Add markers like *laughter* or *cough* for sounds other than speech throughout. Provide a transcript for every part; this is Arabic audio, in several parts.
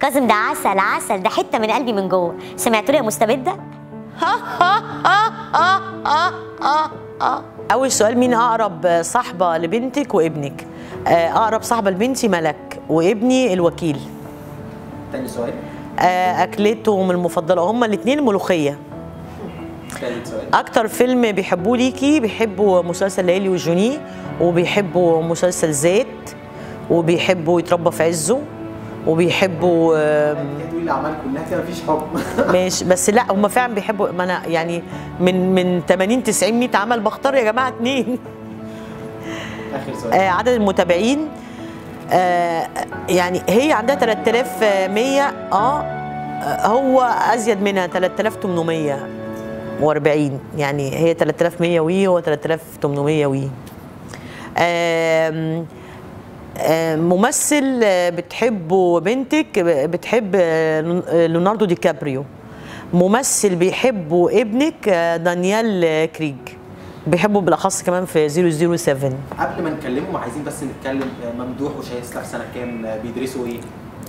كاظم ده عسل عسل ده حتة من قلبي من جوه. سمعتوا لي يا مستبده أول سؤال مين أقرب صاحبة لبنتك وابنك؟ آه، أقرب صاحبة لبنتي ملك وابني الوكيل. تاني سؤال. آه، أكلتهم المفضلة هما الاثنين ملوخية. تالت سؤال. أكتر فيلم بيحبوه ليكي بيحبوا مسلسل ليلي وجوني وبيحبوا مسلسل زيت وبيحبوا يتربى في عزه؟ وبيحبوا تقولي الاعمال كلها كده مفيش حب ماشي بس لا هم فعلا بيحبوا. ما أنا يعني من من 80 90 100 عمل بختار يا جماعة اتنين. *laughs* آخر سؤال. آه عدد المتابعين. آه يعني هي عندها 3100 آه آه، هو أزيد منها 3840 يعني هي 3100 وي هو 3800 وي. آم، ممثل بتحبه بنتك بتحب ليوناردو دي كابريو. ممثل بيحبه ابنك دانيال كريج. بيحبه بالأخص كمان في 007 قبل ما نكلمهم عايزين بس نتكلم آه، ممدوح وشايستا في سنة كام آه، بيدرسوا إيه؟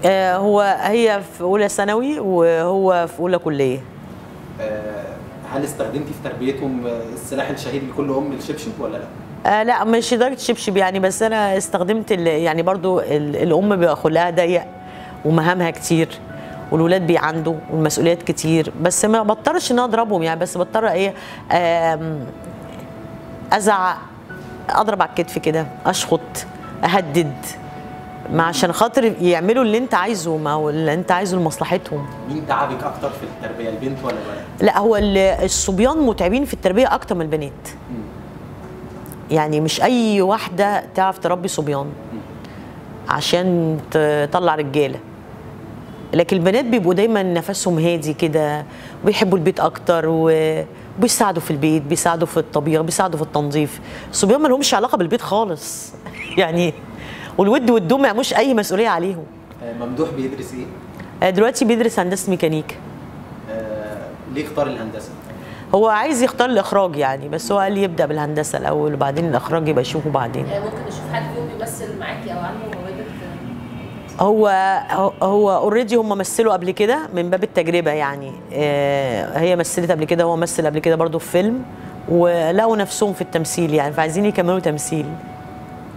آه، هو هي في أولى ثانوي وهو في أولى كلية. آه، هل استخدمتي في تربيتهم آه، السلاح الشهيد لكل أم الشبشب ولا لا؟ آه لا مش درجه شبشب يعني بس أنا استخدمت يعني برضو ال- الأم بيبقى خلقها ضيق ومهامها كتير والولاد بيعندوا والمسؤوليات كتير بس ما بضطرش إن أضربهم يعني بس بضطر إيه ازعق أضرب على الكتف كده أشخط أهدد ما عشان خاطر يعملوا اللي أنت عايزه ما هو اللي أنت عايزه لمصلحتهم. مين تعبك أكتر في التربية البنت ولا الولد؟ لا هو ال- الصبيان متعبين في التربية أكتر من البنات. يعني مش أي واحدة تعرف تربي صبيان عشان تطلع رجالة. لكن البنات بيبقوا دايما نفسهم هادي كده وبيحبوا البيت أكتر وبيساعدوا في البيت بيساعدوا في الطبيخ بيساعدوا في التنظيف. الصبيان ما لهمش علاقة بالبيت خالص. *laughs* يعني والود والدم ما يعملوش أي مسؤولية عليهم. آه، ممدوح بيدرس إيه؟ آه، دلوقتي بيدرس هندسة ميكانيكا آه، ليه اختار الهندسة؟ هو عايز يختار الإخراج يعني بس هو قال لي يبدأ بالهندسة الأول وبعدين الإخراج يبقى يشوفه بعدين. آه، ممكن نشوف حد فيهم بيمثل معاكي أو عنده موهبه هو هو already هم مثلوا قبل كده من باب التجربة يعني. آه، هي مثلت قبل كده هو مثل قبل كده برضو في فيلم ولقوا نفسهم في التمثيل يعني فعايزين يكملوا تمثيل.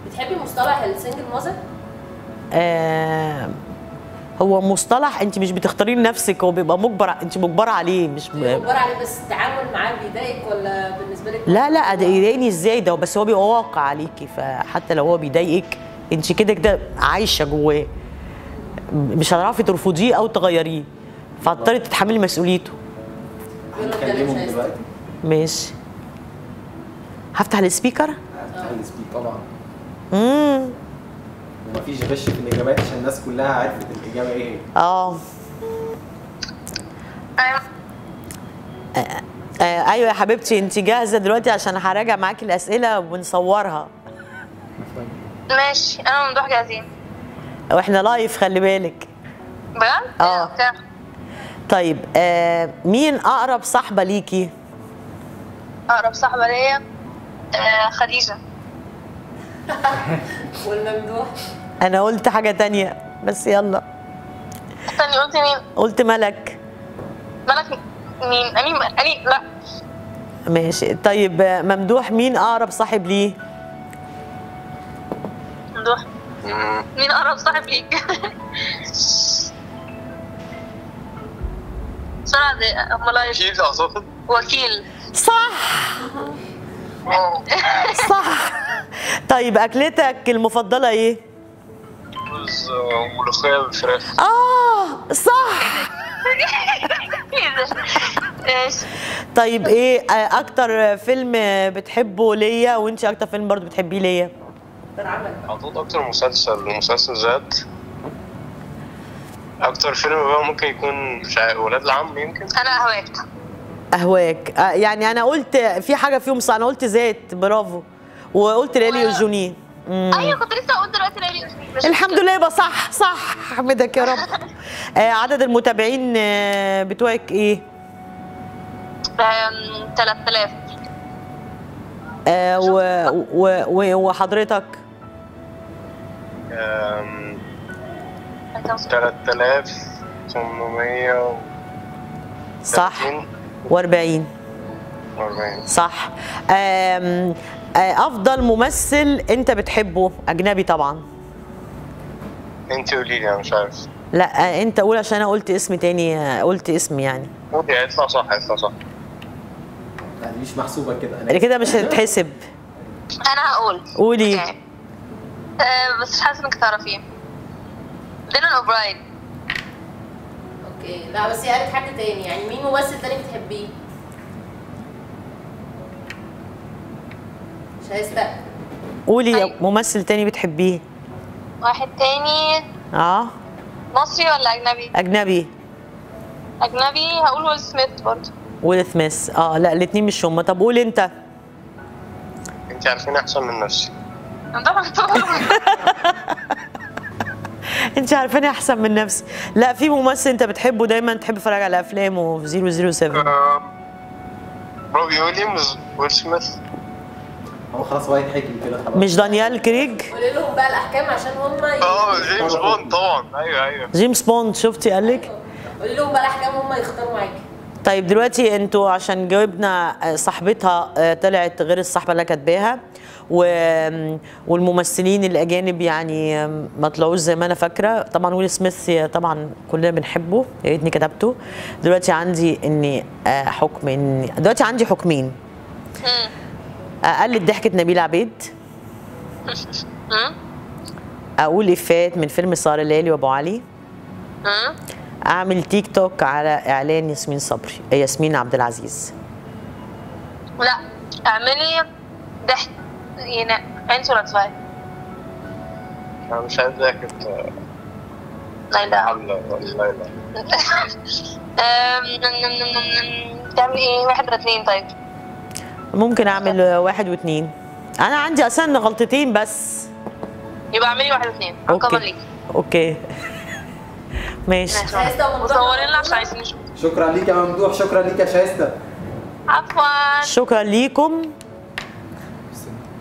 بتحبي مصطلح single mother؟ آه، هو مصطلح انت مش بتختاريه لنفسك هو بيبقى مجبر انت مجبرة عليه مش ب... مجبر عليه بس التعامل معاه بيضايقك ولا بالنسبة لك؟ لا لا ده يضايقني إزاي؟ ده بس هو بيبقى واقع عليكي فحتى لو هو بيضايقك انت كده كده عايشة جواه. مش هتعرفي ترفضيه أو تغيريه فهتضطري تتحملي مسؤوليته. دلوقتي؟ ماشي. هفتح speaker؟ هفتح speaker طبعا. امم ومفيش غش في الإجابات عشان الناس كلها عرفت الإجابة إيه. هي آه آه، آه، أيوه يا حبيبتي انت جاهزة دلوقتي عشان هراجع معاكي الأسئلة ونصورها. ماشي أنا وممدوح جاهزين. وإحنا لايف خلي بالك. بجد؟ آه. طيب آه مين أقرب صاحبة ليكي؟ أقرب صاحبة ليا؟ آه خديجة. *laughs* والممدوح أنا قلت حاجة تانية بس يلا. استني قلت مين؟ قلت ملك. ملك مين؟ أني أني لا. ماشي. طيب ممدوح مين أقرب صاحب ليه؟ ممدوح. مين أقرب صاحب ليك؟ بسرعة *laughs* دي امال وكيل. صح. *laughs* صح. طيب أكلتك المفضلة إيه؟ رز وملوخيه بالفراخ آه صح. طيب إيه أكتر فيلم بتحبه ليا وانت أكتر فيلم برضو بتحبيه ليا؟ أعتقد أكتر مسلسل مسلسل ذات أكتر فيلم بقى ممكن يكون مش عارف ولاد العم يمكن. أنا هواك أهواك. آه، يعني أنا قلت في حاجة فيهم صح أنا قلت زيت برافو. وقلت ليلي وجوني أيوه كنت لسه أقول دلوقتي ليلي الحمد لله يبقى صح صح. أحمدك يا رب. *laughs* آه عدد المتابعين آه، بتوعك إيه؟ 3000 آه و و و وحضرتك؟ أم، 3000 840 صح. و40 صح. آم، آه، أفضل ممثل أنت بتحبه؟ أجنبي طبعا. أنت قولي لي أنا مش عارف. لا آه، أنت قول عشان أنا قلت اسم تاني آه، قلت اسم يعني. قولي هيطلع صح هيطلع صح. مش محسوبة كده. اللي أنا كده مش هتتحسب. أنا هقول. قولي. okay. آه بس مش حاسة إنك تعرفيه. ديلان أوبراين. okay. لا بس هي قالت حد تاني. يعني مين ممثل تاني بتحبيه؟ شايستا قولي يا أيوة. ممثل تاني بتحبيه. واحد تاني. آه. مصري ولا أجنبي؟ أجنبي. أجنبي. هقول ويل سميث برضه. ويل سميث. آه لا الاتنين مش هم. طب قول أنت. أنت عارفين أحسن من نفسي. *laughs* أنت عارفاني أحسن من نفسي. لا في ممثل أنت بتحبه دايما تحب تتفرج على أفلامه في 007 آه، روبي ويليامز ويل سميث. هو خلاص هو هيتحكم كده خلاص. مش دانيال كريج قولي لهم بقى الأحكام عشان هم آه جيمس بوند طبعا. أيوه أيوه. جيمس بوند شفتي؟ قال لك؟ قولي لهم بقى الأحكام هم يختاروا معاكي طيب دلوقتي أنتوا عشان جاوبنا آه، صاحبتها آه، طلعت غير الصاحبة اللي كاتباها و- والممثلين الأجانب يعني ما طلعوش زي ما أنا فاكرة. طبعا ويل سميث طبعا كلنا بنحبه يا ريتني كتبته. دلوقتي عندي إني آه، حكم إني دلوقتي عندي حكمين. اقلد ضحكه نبيل عبيد؟ أقول افات من فيلم سهر الليالي وأبو علي. أعمل تيك توك على إعلان ياسمين صبري آه، ياسمين عبد العزيز. لا أعملي ضحك يعني عين صورة فاي أنا مش عارف ده كنت ليلى ولا نم. تعملي إيه؟ واحد ولا اتنين؟ طيب. ممكن أعمل واحد واثنين أنا عندي أصلا غلطتين بس. يبقى اعملي واحد واثنين انقذا okay. ليك okay. *laughs* ماشي. مصورين عشان عايزين نشوف. شكرا ليك يا ممدوح. شكرا ليك يا شايستا عفوا. شكرا ليكم.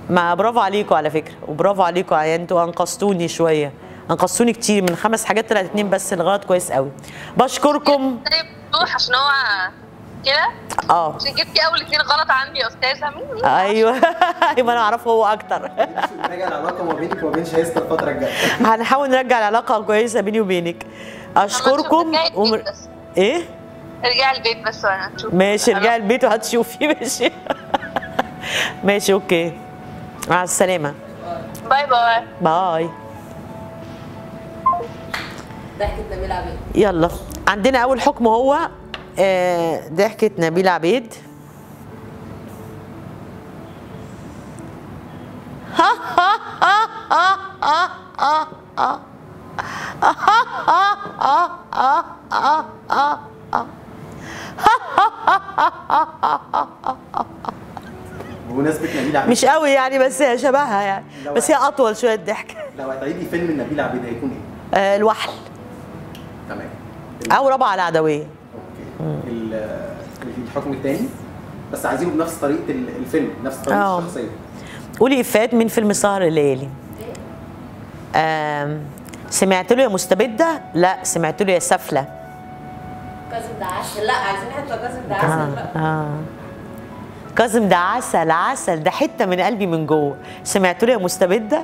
ما برافو عليكم على فكرة. وبرافو عليكم يعني أنتوا أنقذتوني شوية. أنقذتوني كتير. من خمس حاجات طلعت اتنين بس الغلط كويس قوي. بشكركم. طيب عشان هو كده؟ آه. عشان جبتي أول اتنين غلط عندي يا أستاذة. مين مين أيوه. *laughs* أيوه أنا أعرفه هو أكتر. نراجع العلاقة ما بينك وما بين شايستا الفترة الجايه هنحاول نرجع العلاقة كويسة بيني وبينك. أشكركم. ومر... إيه؟ ارجعي البيت بس وأنا هنشوف ماشي ارجعي البيت وهتشوفي. *laughs* ماشي. ماشي okay. مع السلامة. bye bye. bye. ضحكة نبيل عبيد يلا. عندنا أول حكم هو ضحكة نبيل عبيد. نبيل عبيد. مش قوي يعني بس هي شبهها يعني. بس هي أطول شوية ضحك. لو هتعيدي فيلم نبيل عبيد هيكون إيه؟ آه، الوحل. تمام. أو ربع العدوية. أوكي ال- الحكم الثاني بس عايزينه بنفس طريقة ال- الفيلم نفس طريقة آه. الشخصية. قولي افات من فيلم سهر الليالي. سمعت له يا مستبدة؟ لا سمعت له يا سفلة. كاظم ده عسل لا عايزين حتة كاظم ده آه عسل بقى آه. كاظم ده عسل. عسل ده حتة من قلبي من جوه. سمعت له يا مستبدة؟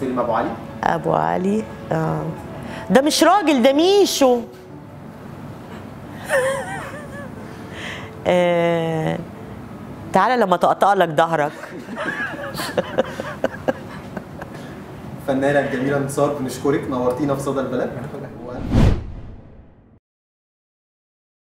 فيلم أبو علي؟ أبو علي آه. ده مش راجل ده ميشو آه. تعالى لما تقطع لك ظهرك الفنانه الجميله انتصار بنشكرك نورتينا في صدى البلد